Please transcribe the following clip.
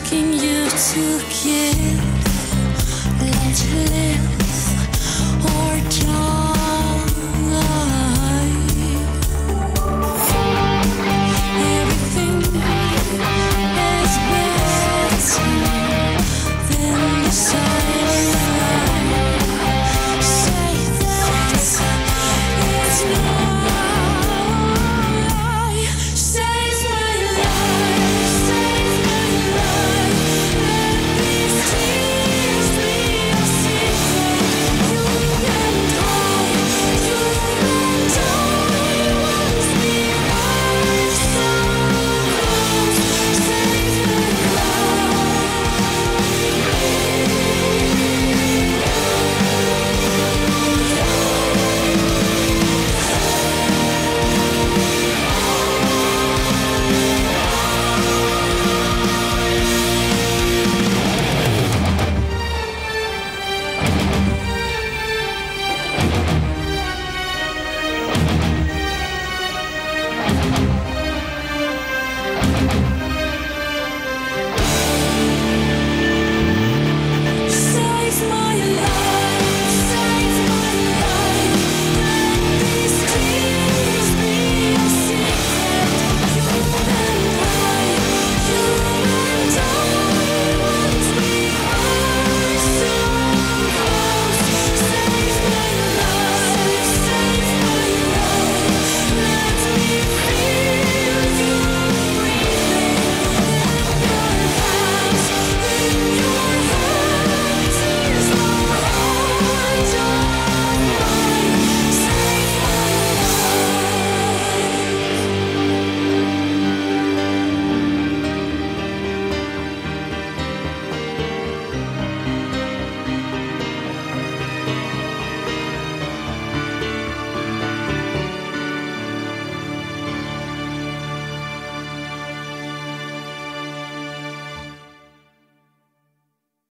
asking you to give. Let's live.